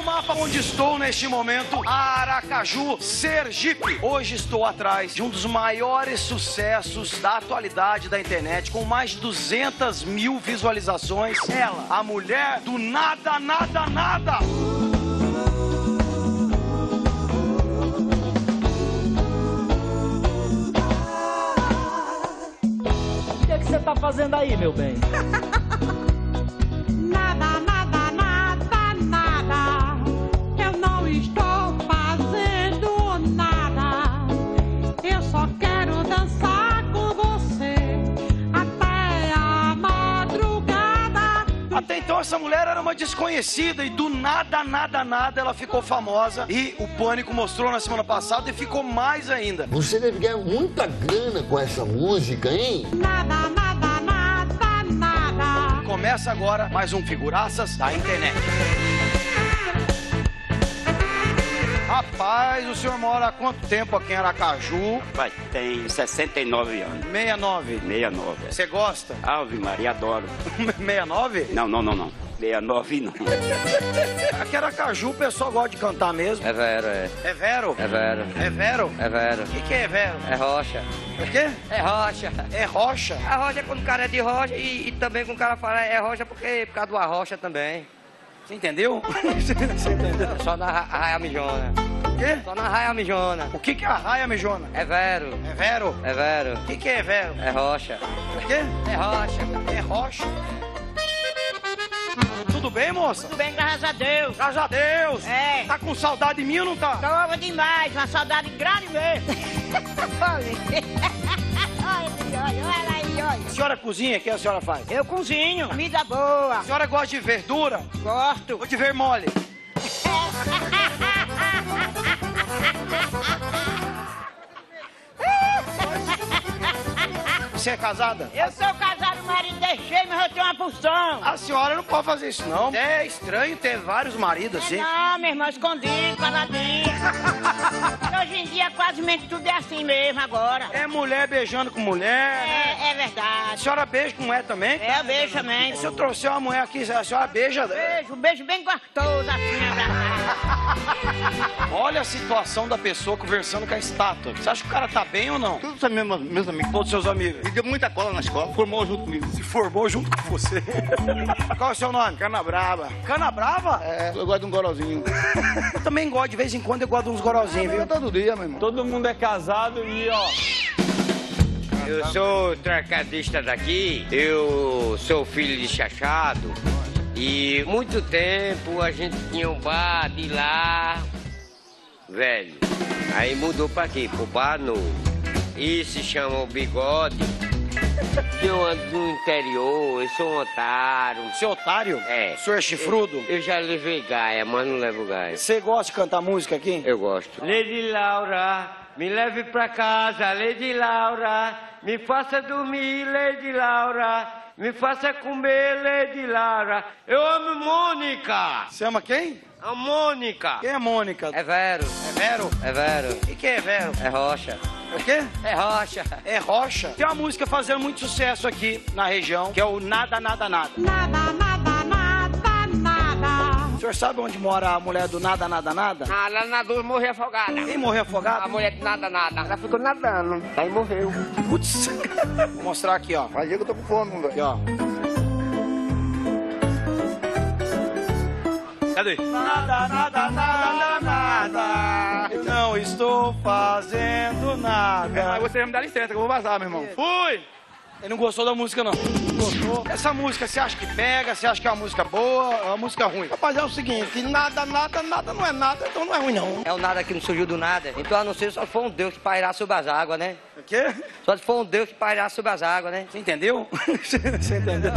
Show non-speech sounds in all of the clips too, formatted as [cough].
no mapa onde estou neste momento, Aracaju, Sergipe. Hoje estou atrás de um dos maiores sucessos da atualidade da internet, com mais de 200 mil visualizações. Ela, a mulher do nada, nada, nada. O que, é que você tá fazendo aí, meu bem? [laughs] então essa mulher era uma desconhecida e do nada, nada, nada ela ficou famosa. E o Pânico mostrou na semana passada e ficou mais ainda. Você deve ganhar muita grana com essa música, hein? Nada, nada, nada, nada. Começa agora mais um Figuraças da Internet. Rapaz, o senhor mora há quanto tempo aqui em Aracaju? Vai, tem 69 anos. 69. 69. Você gosta? Ave Maria, adoro. [laughs] 69? Não, não, não, não. 69 não. [laughs] Aqui em Aracaju o pessoal gosta de cantar mesmo. É vero, é. É Vero? É vero. É Vero? É vero. O que, que é Vero? É rocha. O quê? É rocha. É rocha? A rocha é quando o cara é de rocha e, e também quando o cara fala é rocha porque por causa do arrocha também. Você entendeu? [laughs] Você entendeu? Só na ra- raia mijona. O quê? Só na raia mijona. O que, que é a raia, Mejona? É vero. É Vero? É vero. O que, que é Vero? É rocha. O quê? É rocha. É rocha? Tudo bem, moça? Tudo bem, graças a Deus. Graças a Deus! É. Tá com saudade de mim ou não tá? Tava demais, uma saudade grande mesmo. olha, olha, olha aí, olha. A senhora cozinha, o que a senhora faz? Eu cozinho, comida boa. A senhora gosta de verdura Gosto. ou de ver mole? [laughs] Você é casada? Eu sou casado, marido deixei, mas eu tenho uma porção. A senhora não pode fazer isso, não. É estranho ter vários maridos assim. Não, meu irmão, escondido, caladinho. [laughs] Hoje em dia, quase mente tudo é assim mesmo agora. É mulher beijando com mulher. né? É, é verdade. A senhora beija com mulher também? É, eu beijo também. Se eu trouxer uma mulher aqui, a senhora beija? Beijo, beijo bem gostoso assim, abraçado. Olha a situação da pessoa conversando com a estátua. Você acha que o cara tá bem ou não? Todos são meus, meus amigos. Todos seus amigos. E deu muita cola na escola, formou junto comigo. Se formou junto com você. [laughs] Qual é o seu nome? Cana brava. Cana Brava? É, eu gosto de um gorozinho. [laughs] Eu também gosto, de vez em quando eu gosto de uns gorozinhos, viu? Todo dia, meu irmão. Todo mundo é casado e, ó. Eu sou tracadista daqui, eu sou filho de Chachado e muito tempo a gente tinha um bar de lá, velho. Aí mudou pra aqui, pro bar novo. E se chama o Bigode. Eu ando no interior, eu sou um otário. Seu otário? É. O senhor é chifrudo? Eu já levei gaia, mas não levo gaia. Você gosta de cantar música aqui? Eu gosto. Lady Laura, me leve pra casa, Lady Laura. Me faça dormir, Lady Laura. Me faça comer, Lady Laura. Eu amo Mônica. Você ama quem? A Mônica. Quem é Mônica? É Vero. É Vero? É Vero. O que, que é Vero? É rocha. O quê? É rocha. É rocha. Tem uma música fazendo muito sucesso aqui na região, que é o Nada. Nada, nada, nada, nada. O senhor sabe onde mora a mulher do Nada, Nada, Nada? Ah, lá na dor morreu afogada. Quem morreu afogado? A mulher de nada, nada. Ela ficou nadando. Aí morreu. Putz. [laughs] Vou mostrar aqui, ó. Que eu tô com fome, velho. Aqui, ó. Cadê? Nada, nada, nada, nada. Não estou fazendo nada. Mas você vai me dar licença, que eu vou vazar, meu irmão. Fui! Ele não gostou da música, não. Gostou. Essa música, você acha que pega? Você acha que é uma música boa ou é uma música ruim? Rapaz, é o seguinte, nada, nada, nada não é nada, então não é ruim, não. É o nada que não surgiu do nada. Então a não ser só se for um Deus que pairar sobre as águas, né? O quê? Só se for um Deus que pairar sobre as águas, né? Você entendeu? [laughs] Você entendeu?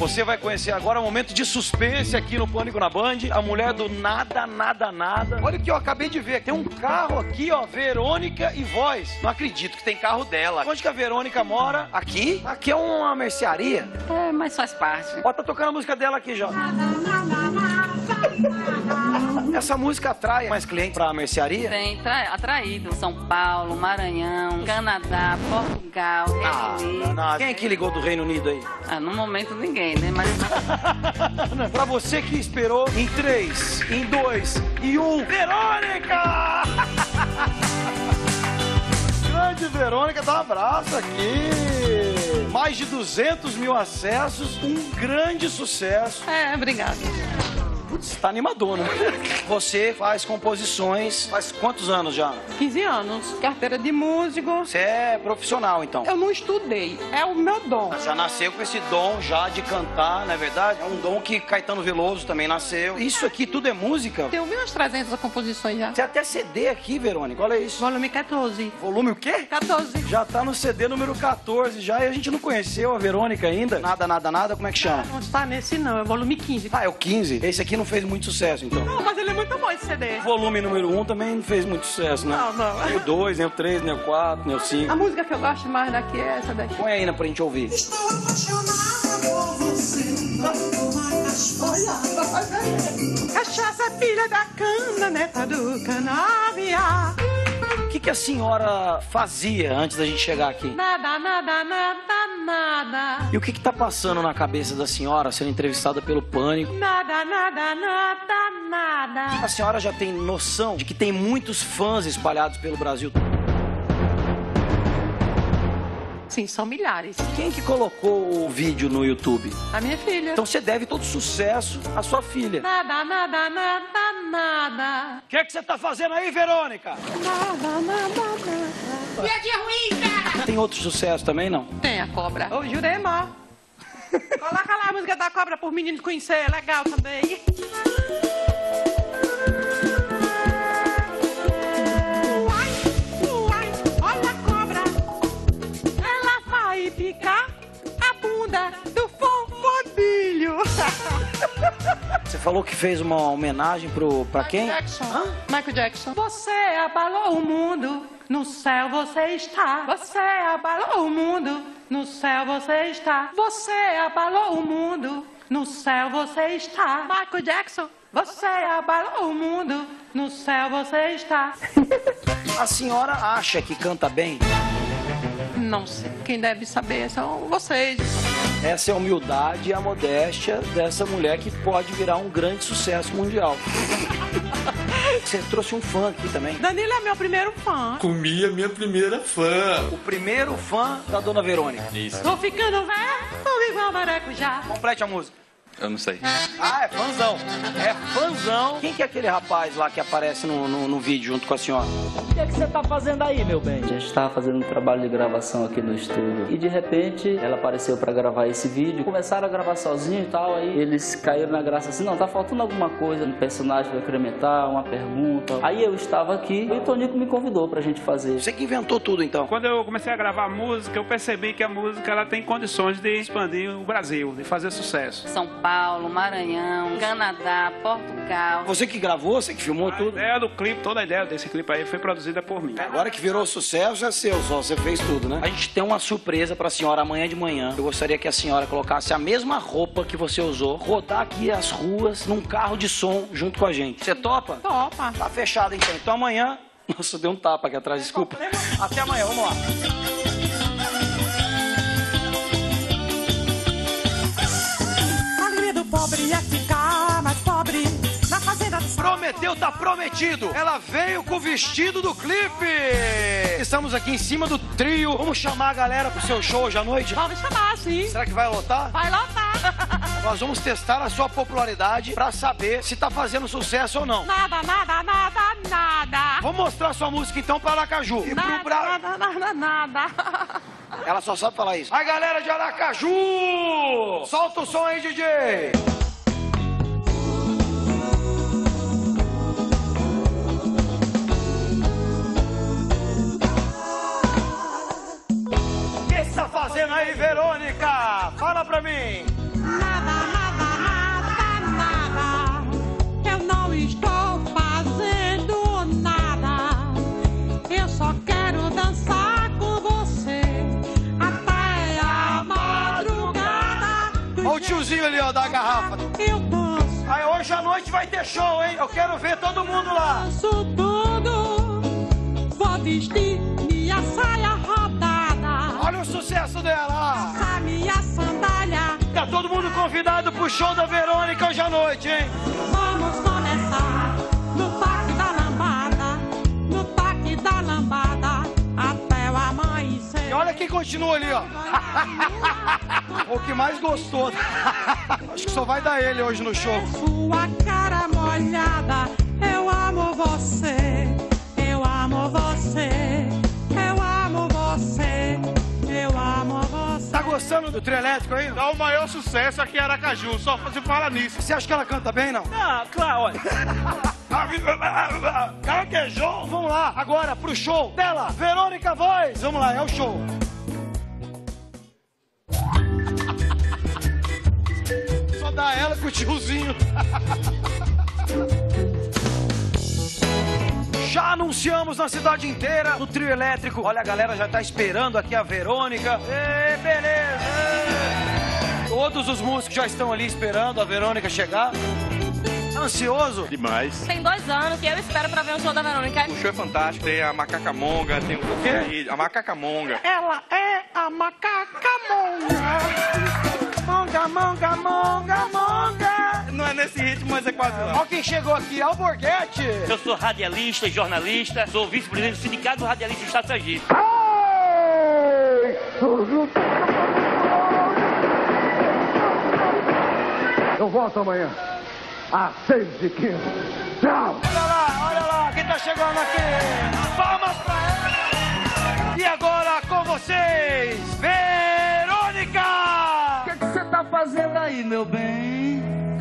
Você vai conhecer agora um momento de suspense aqui no Pânico na Band. A mulher do nada, nada, nada. Olha o que eu acabei de ver. Tem um carro aqui, ó. Verônica e voz. Não acredito que tem carro dela. Onde que a Verônica mora? Aqui? Aqui é uma mercearia. É, mas faz parte. Ó, tá tocando a música dela aqui já. Essa música atrai mais clientes pra mercearia? Tem tra- atraído São Paulo, Maranhão, Canadá, Portugal, Ah, Unido. não, Quem é que ligou do Reino Unido aí? Ah, no momento ninguém. né? Mas [laughs] Pra você que esperou em 3, em 2 e 1, Verônica! [laughs] Grande Verônica, dá um abraço aqui. Mais de 200 mil acessos, um grande sucesso. é, obrigada. Putz, tá animadona. Você faz composições faz quantos anos já? 15 anos, carteira de músico. Você é profissional, então. Eu não estudei, é o meu dom. Já nasceu com esse dom já de cantar, não é verdade? É um dom que Caetano Veloso também nasceu. Isso aqui tudo é música? Eu vi umas 300 composições já. Tem até CD aqui, Verônica, olha isso. Volume 14. Volume o quê? 14. Já tá no CD número 14 já e a gente não conheceu a Verônica ainda. Nada, nada, nada, como é que chama? Não está nesse não, é volume 15. Ah, é o 15. Esse aqui não fez muito sucesso, então. Não, mas ele é muito bom esse CD. O volume número 1 também não fez muito sucesso, né? Não, não. Nem o 2, nem o 3, nem o 4, nem o 5. A música que eu gosto mais daqui é essa daqui. Põe aí né, pra gente ouvir. Cachaça, filha da cana, neta do canavial. O que, que a senhora fazia antes da gente chegar aqui? Nada, nada, nada, nada. E o que, que tá passando na cabeça da senhora sendo entrevistada pelo Pânico? Nada, nada, nada, nada. A senhora já tem noção de que tem muitos fãs espalhados pelo Brasil? Sim, são milhares. Quem que colocou o vídeo no YouTube? A minha filha. Então você deve todo sucesso à sua filha. Nada, nada, nada, nada. O que, é que você tá fazendo aí, Verônica? Nada, nada, nada. Piadinha ruim, cara. Tem outro sucesso também, não? Tem a cobra. Ô, Jurema. Coloca lá a música da cobra por meninos conhecer, é legal também. Uai, uai, olha a cobra. Ela vai picar a bunda do fofodilho. Você falou que fez uma homenagem pro pra quem? Jackson. Michael Jackson. Você abalou o mundo, no céu você está. Você abalou o mundo, no céu você está. Você abalou o mundo, no céu você está. Michael Jackson. Você abalou o mundo, no céu você está. [laughs] A senhora acha que canta bem? Não sei, quem deve saber são vocês. Essa é a humildade e a modéstia dessa mulher que pode virar um grande sucesso mundial. [laughs] Você trouxe um fã aqui também. Danilo é meu primeiro fã. Comi a minha primeira fã. O primeiro fã da Dona Verônica. Isso. Tô ficando velho, tô igual maracujá. Complete a música. Eu não sei. Ah, é fãzão. É fãzão. Quem que é aquele rapaz lá que aparece no, no, no vídeo junto com a senhora? O que, é que você tá fazendo aí, meu bem? A gente estava fazendo um trabalho de gravação aqui no estúdio e de repente ela apareceu para gravar esse vídeo. Começaram a gravar sozinho e tal, aí eles caíram na graça assim: não, tá faltando alguma coisa, um personagem vai incrementar, uma pergunta. Aí eu estava aqui e o Tonico me convidou pra gente fazer. Você que inventou tudo então. Quando eu comecei a gravar música, eu percebi que a música ela tem condições de expandir o Brasil, de fazer sucesso. São Paulo, Maranhão, Canadá, Portugal. Você que gravou, você que filmou A tudo. ideia do clipe, toda a ideia desse clipe aí foi produzida por mim. Agora que virou sucesso é seu, só você fez tudo, né? A gente tem uma surpresa pra senhora amanhã de manhã. Eu gostaria que a senhora colocasse a mesma roupa que você usou, rodar aqui as ruas num carro de som junto com a gente. Você topa? Topa. Tá fechado então. Então amanhã. [laughs] Nossa, deu um tapa aqui atrás, desculpa. Até amanhã, vamos lá. Pobre é ficar mais pobre na fazenda do Prometeu, tá prometido. Ela veio com o vestido do clipe. Estamos aqui em cima do trio. Vamos chamar a galera pro seu show hoje à noite? Pode chamar, sim. Será que vai lotar? Vai lotar. [laughs] Nós vamos testar a sua popularidade pra saber se tá fazendo sucesso ou não. Nada, nada, nada, nada. Vamos mostrar sua música então pra Aracaju. E pro Nada, Bra... nada, nada, nada. Ela só sabe falar isso. A galera de Aracaju! Solta o som aí, DJ! O que você tá fazendo aí, Verônica? Fala pra mim! Nada, nada, Eu quero ver todo mundo lá. danço tudo. Vou vestir minha saia rodada. Olha o sucesso dela. A minha sandália. Tá todo mundo convidado pro show da Verônica hoje à noite, hein? Vamos começar no Parque da Lambada, no Parque da Lambada, até o amanhecer. E olha quem continua ali, ó. [laughs] o que mais gostou. Acho que só vai dar ele hoje no show. Sua cara molhada, eu amo você, eu amo você, eu amo você, eu amo você. Tá gostando do trio elétrico aí? Dá o maior sucesso aqui em Aracaju, só se fala nisso. Você acha que ela canta bem, não? Ah, claro, olha. [laughs] Caranguejou! Vamos lá, agora pro show dela, Verônica Voz! Vamos lá, é o show. Só dá ela com o tiozinho. [laughs] Já anunciamos na cidade inteira no trio elétrico. Olha, a galera já tá esperando aqui a Verônica. Ê, beleza! Todos os músicos já estão ali esperando a Verônica chegar. Ansioso? Demais. Tem dois anos que eu espero pra ver o show da Verônica. O show é fantástico. Tem a Macaca Monga, tem o quê? A Macaca Monga. Ela é a macaca monga. Monga, monga, monga, monga. Não é nesse ritmo, mas é quase lá. Olha quem chegou aqui, Alborguete. Eu sou radialista e jornalista, sou vice-presidente do Sindicato Radialista do Estado de Sergipe. Eu volto amanhã, às seis e quinze. Tchau! Olha lá, olha lá, quem tá chegando aqui. Palmas pra ela. E agora com vocês, Verônica! O que você tá fazendo aí, meu bem?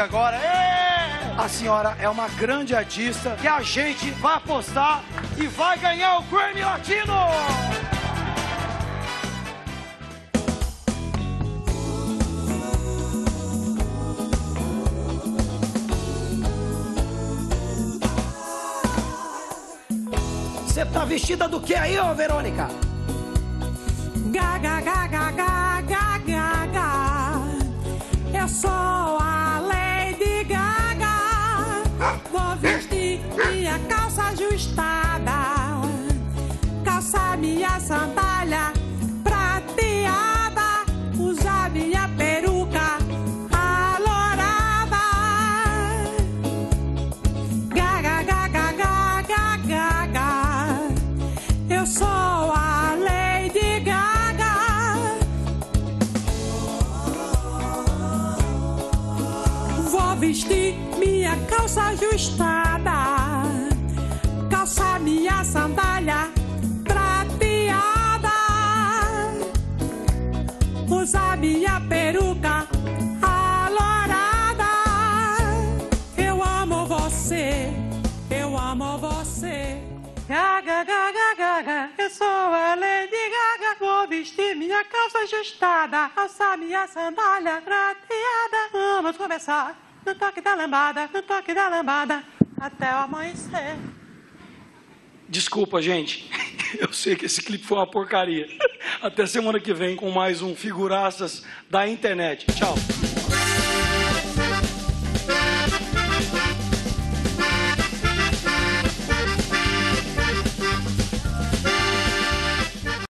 agora. Ê! A senhora é uma grande artista que a gente vai apostar e vai ganhar o Grammy Latino! Você tá vestida do que aí, ô Verônica? Gaga, gaga, gaga, gaga. Eu sou a ajustada, calçar minha sandália prateada, usar minha peruca alorada. Gaga, gaga, gaga, gaga. Eu sou a Lady Gaga. Vou vestir minha calça ajustada, minha sandália prateada, usar minha peruca alorada. Eu amo você, eu amo você. Gaga, gaga, gaga, eu sou a Lady Gaga. Vou vestir minha calça ajustada, calçar minha sandália prateada. Vamos começar no toque da lambada, no toque da lambada, até o amanhecer. Desculpa, gente. [laughs] Eu sei que esse clipe foi uma porcaria. Até semana que vem com mais um Figuraças da Internet. Tchau.